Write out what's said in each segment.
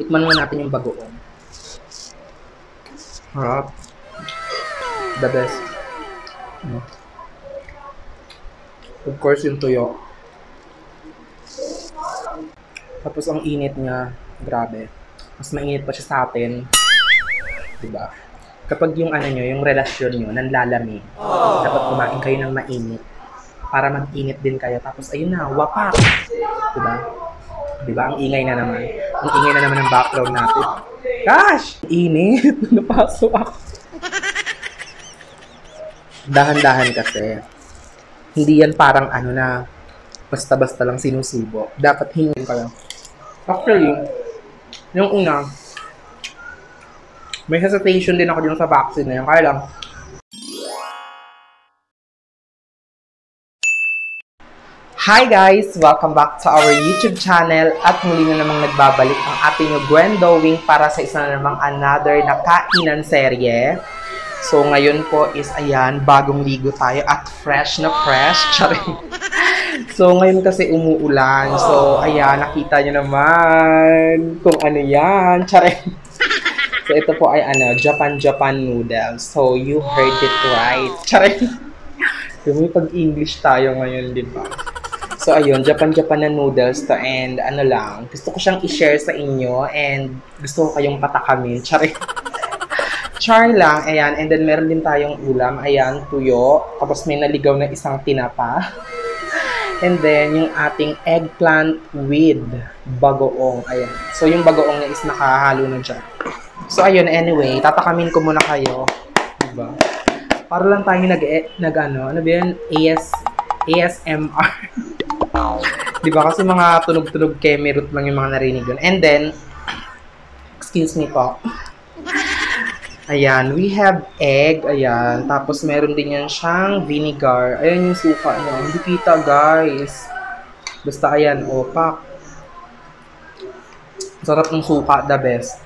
Tikman muna natin yung bagoong. Harap. The best. Mm. Of course, yung tuyo. Tapos ang init niya, grabe. Mas mainit pa siya sa atin. Diba? Kapag yung ano nyo, yung relasyon nyo, nanlalamig, dapat kumain kayo ng mainit. Para mag-init din kayo. Tapos ayun na, wapak! Diba? Diba? Ang ingay na naman. Ang ingay na naman ng background natin. Gosh! Init! Napasok ako. Dahan-dahan kasi. Hindi yan parang ano na basta-basta lang sinusubo. Dapat hingin ka lang. Actually, yung una, may hesitation din ako dun sa vaccine na yun. Kaya lang, Hi guys! Welcome back to our YouTube channel at muli na namang nagbabalik ang ating Gwendowing para sa isa na namang another na kainan serye. So ngayon po is ayan, bagong ligo tayo at fresh na fresh. Charing. So ngayon kasi umuulan. So ayan, nakita nyo naman kung ano yan. Charing. So ito po ay ano, Japan-Japan noodles. So you heard it right. Charing. May pag-English tayo ngayon, di ba? So, ayun, Japan-Japan na noodles to and ano lang, gusto ko siyang i-share sa inyo and gusto ko kayong patakamin. Chari. Char lang, ayan. And then, meron din tayong ulam. Ayan, tuyo. Tapos, may naligaw na isang tinapa. And then, yung ating eggplant with bagoong. Ayan. So, yung bagoong niya is nakahalo na dyan. So, ayun, anyway, tatakamin ko muna kayo. Diba? Para lang tayo nag, nag ano, ano ba yan? AS, ASMR. Di ba? Kasi mga tunog-tunog kemerut lang yung mga narinig doon. And then, excuse me po. Ayan, we have egg. Ayan. Tapos meron din yan siyang vinegar. Ayan yung suka niya. Hindi kita, guys. Basta ayan, opak. Sarap ng suka, the best.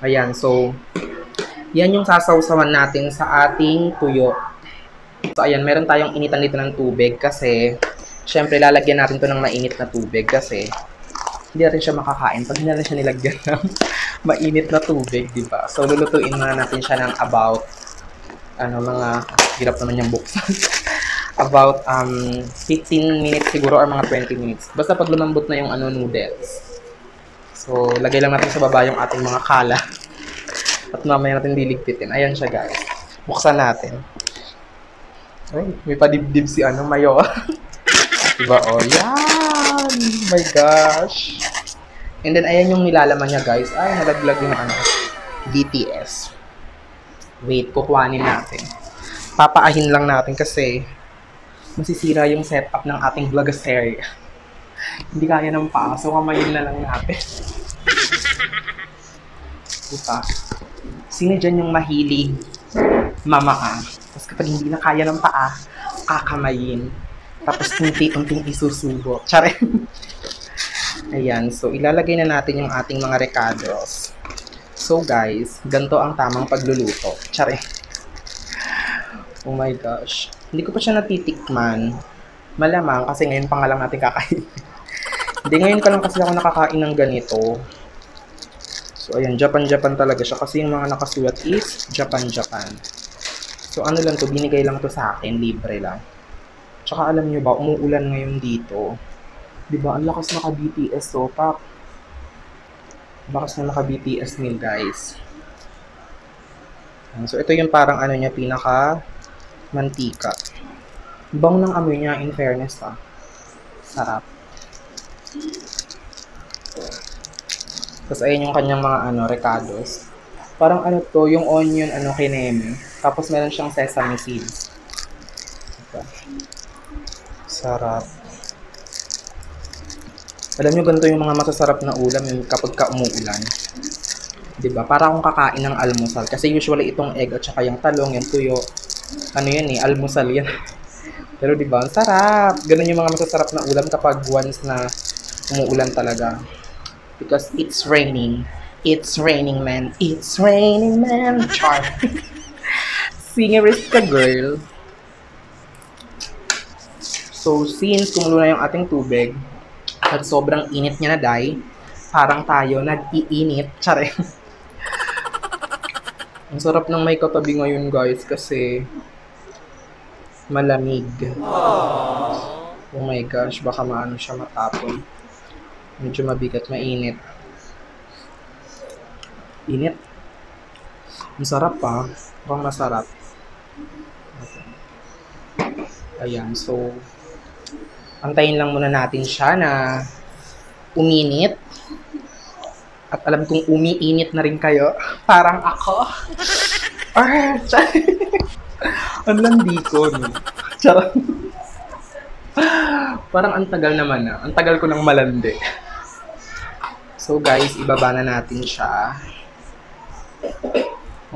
Ayan, so, yan yung sasawsawan natin sa ating tuyo. So, ayan, meron tayong initan dito ng tubig kasi Siyempre, lalagyan natin to ng mainit na tubig kasi hindi natin siya makakain pag hindi natin siya nilagyan ng mainit na tubig, di ba? So, lulutuin muna natin siya ng about, ano, mga, hirap naman yung buksan. about um, 15 minutes siguro or mga 20 minutes. Basta pag lumambot na yung ano, noodles. So, lagay lang natin sa baba yung ating mga kala. At mamaya natin liligpitin. Ayan siya, guys. Buksan natin. Ay, may padibdib si ano, Mayo. Diba? Oh, yan! my gosh! And then, ayan yung nilalaman niya, guys. Ay, nalaglag yung ano, BTS. Wait, kukuhanin natin. Papaahin lang natin kasi masisira yung setup ng ating vlogosery. Hindi kaya ng paa, so kamayin na lang natin. Diba? Sino dyan yung mahilig mamaan? Kapag hindi na kaya ng paa, kakamayin. Tapos unti-unting isusubo. Tsare. Ayan. So, ilalagay na natin yung ating mga recados. So, guys, ganito ang tamang pagluluto. Tsare. Oh my gosh. Hindi ko pa siya natitikman. Malamang kasi ngayon pa nga lang natin kakain. Hindi, ngayon ka lang kasi ako nakakain ng ganito. So, ayan, Japan-Japan talaga siya. Kasi yung mga nakasulat is Japan-Japan. So, ano lang to, binigay lang to sa akin, libre lang. Tsaka alam nyo ba, umuulan ngayon dito. Di ba? Ang lakas naka BTS so pak. Lakas na naka BTS nil guys. So ito yung parang ano niya pinaka mantika. Bang ng amoy niya in fairness ah. Sarap. Tapos ayun yung kanyang mga ano recados. Parang ano to, yung onion ano kineme. Tapos meron siyang sesame seeds. Diba? Sarap. Alam nyo, ganito yung mga masasarap na ulam yung kapag ka umuulan. ba diba? Para akong kakain ng almusal. Kasi usually itong egg at saka yung talong, yung tuyo, ano yan eh, almusal yan. Pero di ba ang sarap. Ganun yung mga masasarap na ulam kapag once na umuulan talaga. Because it's raining. It's raining, man. It's raining, man. Char. Singer is the girl. So, since kumulo na yung ating tubig, at sobrang init niya na dahil, parang tayo nag-iinit. Tsare. Ang sarap ng may katabi ngayon guys kasi malamig. Oh my gosh, baka maano siya matapon. Medyo mabigat, mainit. Init. Ang sarap pa. Mukhang masarap. Ayan, so antayin lang muna natin siya na uminit. At alam kong umiinit na rin kayo. Parang ako. Ah, Ang landi ko? Charot. Parang ang tagal naman na. Ang tagal ko nang malandi. So guys, ibaba na natin siya.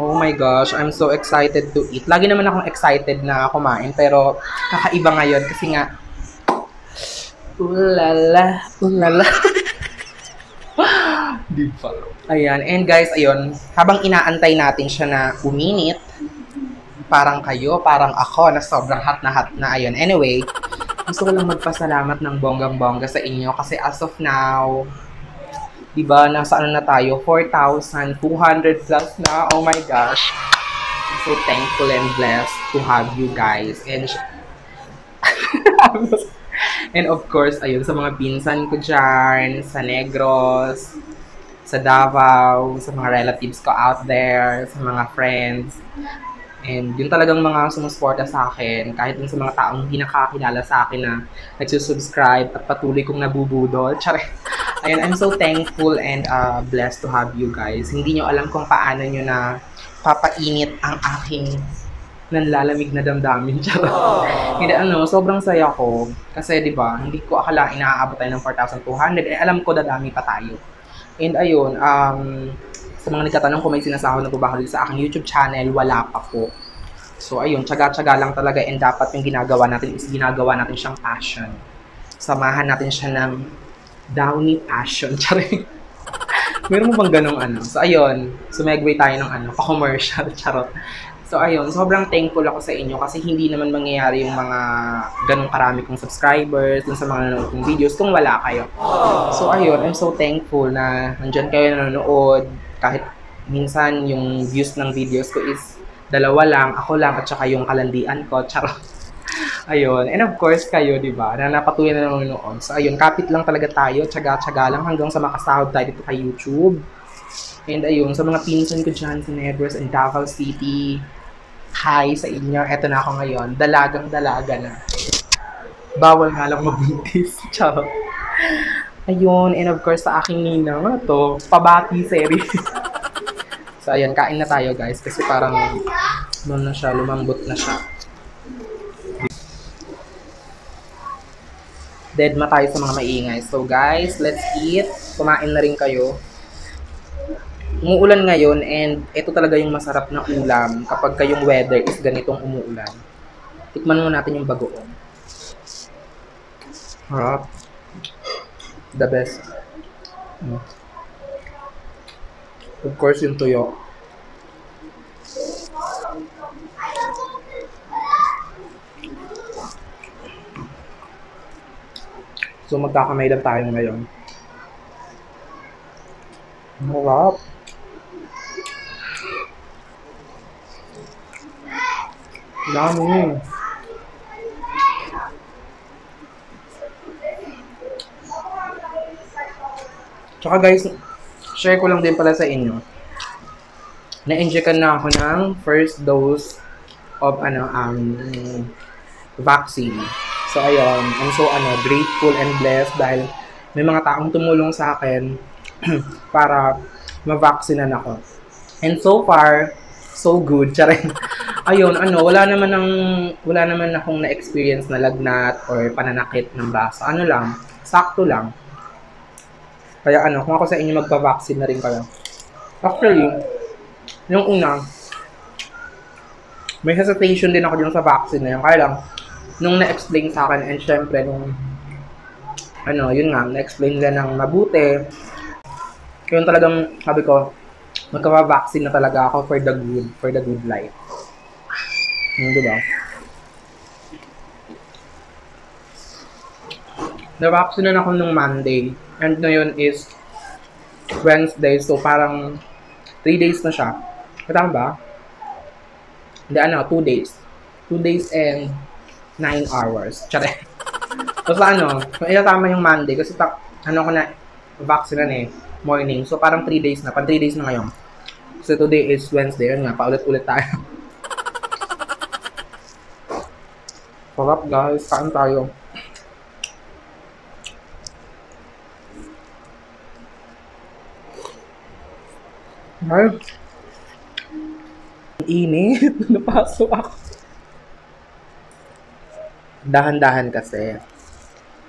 Oh my gosh, I'm so excited to eat. Lagi naman akong excited na kumain, pero kakaiba ngayon kasi nga, ulala, ulala. Di pa. Ayan. And guys, ayun, habang inaantay natin siya na uminit, parang kayo, parang ako, na sobrang hot na hot na. Ayun. Anyway, gusto ko lang magpasalamat ng bonggang-bongga sa inyo kasi as of now, di ba, nasa ano na tayo, 4,200 plus na. Oh my gosh. I'm so thankful and blessed to have you guys. And And of course, ayun, sa mga pinsan ko dyan, sa Negros, sa Davao, sa mga relatives ko out there, sa mga friends. And yun talagang mga sumusuporta sa akin, kahit dun sa mga taong hindi nakakilala sa akin na nagsusubscribe at patuloy kong nabubudol. Tsare. Ayun, I'm so thankful and uh, blessed to have you guys. Hindi nyo alam kung paano nyo na papainit ang aking nanlalamig na damdamin. Charot. Hindi, ano, sobrang saya ko. Kasi, di ba, hindi ko akala inaabot tayo ng 4,200. Eh, alam ko dadami pa tayo. And ayun, um, sa mga nagtatanong kung may sinasahod na po ba sa aking YouTube channel, wala pa po. So, ayun, tsaga-tsaga lang talaga and dapat yung ginagawa natin is ginagawa natin siyang passion. Samahan natin siya ng downy passion. Charing. Meron mo bang ganong ano? So, ayun, sumegway tayo ng ano, pa-commercial. Charot. So ayun, sobrang thankful ako sa inyo kasi hindi naman mangyayari yung mga ganong karami kong subscribers dun sa mga nanonood kong videos kung wala kayo. So ayun, I'm so thankful na nandyan kayo nanonood kahit minsan yung views ng videos ko is dalawa lang, ako lang at saka yung kalandian ko, charot. Ayun. And of course, kayo, di ba, na napatuloy na naman noon. So, ayun, kapit lang talaga tayo, tsaga-tsaga lang hanggang sa makasahod tayo dito kay YouTube. And ayun, sa mga pinsan ko dyan sa Negros and Davao City, hi sa inyo. Eto na ako ngayon. Dalagang dalaga na. Bawal nga lang mabuntis. Ciao. Ayun, and of course sa aking ninang, ano to? Pabati series. so ayun, kain na tayo guys. Kasi parang, ano na siya, lumambot na siya. Dead ma tayo sa mga maingay. So guys, let's eat. Kumain na rin kayo umuulan ngayon and ito talaga yung masarap na ulam kapag kayong weather is ganitong umuulan. Tikman mo natin yung bagoong. Harap. The best. Mm. Of course, yung tuyo. So, magkakamay lang tayo ngayon. Harap. Dami. Tsaka guys, share ko lang din pala sa inyo. Na-injectan na ako ng first dose of ano um vaccine. So ayun, I'm so ano grateful and blessed dahil may mga taong tumulong sa akin para ma-vaccinean ako. And so far, so good. Charing ayun, ano, wala naman ng, wala naman akong na-experience na lagnat or pananakit ng braso. Ano lang, sakto lang. Kaya ano, kung ako sa inyo magpa-vaccine na rin kayo. Actually, yung una, may hesitation din ako dun sa vaccine na yun. Kaya lang, nung na-explain sa akin, and syempre, nung, ano, yun nga, na-explain nila ng mabuti, yun talagang, sabi ko, magka-vaccine na talaga ako for the good, for the good life. Hmm, di ba? Na-vaccine ako nung Monday. And ngayon is Wednesday. So, parang 3 days na siya. Katama ba? Hindi, ano, 2 days. 2 days and 9 hours. Tsare. Tapos ano, itatama yung Monday kasi tak, ano ko na, vaccine na eh, morning. So, parang 3 days na. Pan 3 days na ngayon. So, today is Wednesday. Yun nga, paulit-ulit tayo. Sarap guys, kain tayo. Ay. Init. Napasok ako. Dahan-dahan kasi.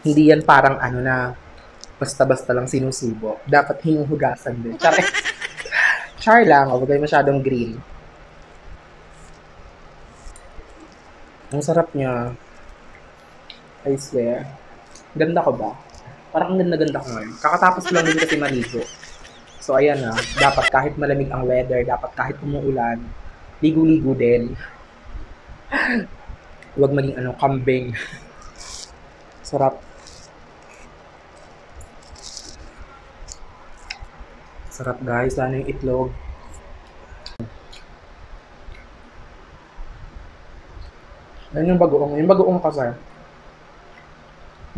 Hindi yan parang ano na basta-basta lang sinusubo. Dapat hinuhugasan din. Char, Char lang. Huwag kayo masyadong green. Ang sarap niya. I swear. Ganda ko ba? Parang ang ganda-ganda ko ngayon. Kakatapos lang din kasi maligo. So, ayan na. Dapat kahit malamig ang weather, dapat kahit umuulan, ligo-ligo din. Huwag maging ano, kambing. Sarap. Sarap guys, lalo yung itlog. Ayan yung bagoong. Yung bagoong kasi,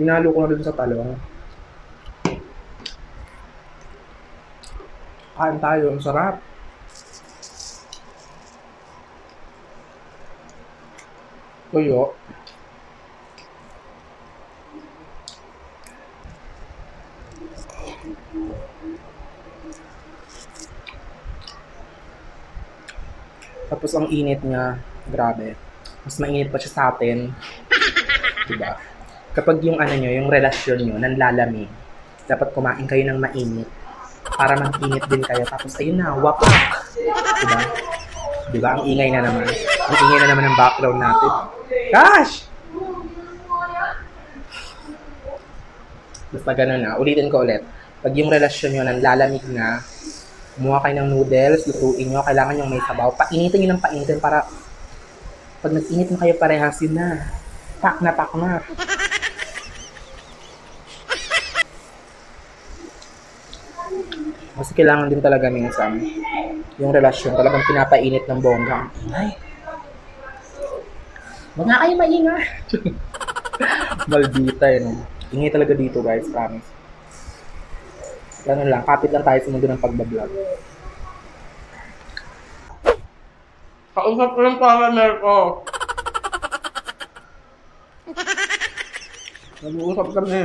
hinalo ko na dun sa talong. Kain tayo, ang sarap. Tuyo. Tapos ang init niya, grabe. Mas mainit pa siya sa atin. Diba? Kapag yung ano nyo, yung relasyon nyo, nanlalamig, dapat kumain kayo ng mainit para mag-init din kayo. Tapos ayun na, wapak! Diba? Diba? Ang ingay na naman. Ang ingay na naman ng background natin. Gosh! Basta ganun na. Ulitin ko ulit. Pag yung relasyon nyo nanlalamig na, kumuha kayo ng noodles, lutuin nyo, kailangan yung may sabaw. Painitin nyo ng painitin para pag nag-init na kayo parehas, yun na. Pak na, pak na. Kasi kailangan din talaga minsan yung relasyon talagang pinapainit ng bongga. Ay. Huwag nga kayo mainga. Maldita yun. Ingay talaga dito guys, promise. Ganun lang, kapit lang tayo sa mundo ng pagbablog. Kausap ko lang partner ko. Nag-uusap kami.